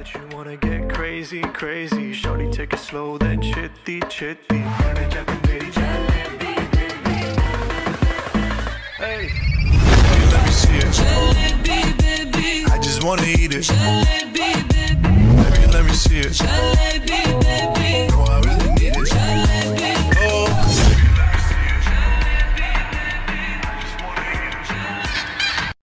that you wanna get crazy, crazy. Shorty, take it slow, then chitty, chitty. Hey, let me see it. Jalebi, baby. I just wanna eat it. Jalebi, baby. Baby, let me see it. Jalebi, baby.